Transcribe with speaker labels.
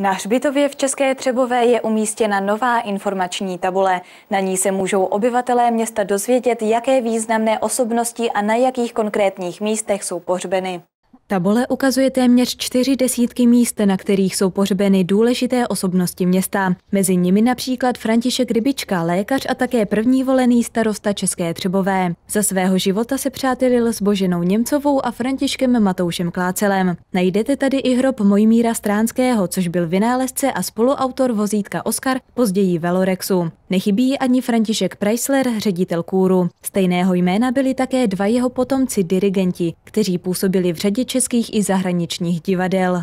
Speaker 1: Na hřbitově v České Třebové je umístěna nová informační tabule. Na ní se můžou obyvatelé města dozvědět, jaké významné osobnosti a na jakých konkrétních místech jsou pohřbeny. Tabule ukazuje téměř čtyři desítky míst, na kterých jsou pohřbeny důležité osobnosti města. Mezi nimi například František Rybička, lékař a také první volený starosta České Třebové. Za svého života se přátelil s Boženou Němcovou a Františkem Matoušem Klácelem. Najdete tady i hrob Mojmíra Stránského, což byl vynálezce a spoluautor vozítka Oscar, později Velorexu. Nechybí ani František Preisler, ředitel kůru. Stejného jména byli také dva jeho potomci dirigenti, kteří působili v řadě českých i zahraničních divadel.